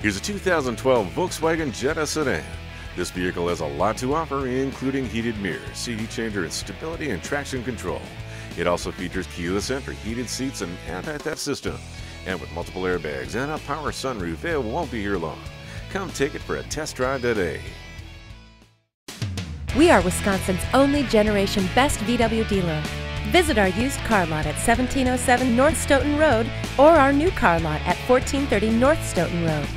Here's a 2012 Volkswagen Jetta sedan. This vehicle has a lot to offer, including heated mirrors, CD changer, and stability and traction control. It also features keyless entry, heated seats, and anti-theft system. And with multiple airbags and a power sunroof, it won't be here long. Come take it for a test drive today. We are Wisconsin's only generation best VW dealer. Visit our used car lot at 1707 North Stoughton Road or our new car lot at 1430 North Stoughton Road.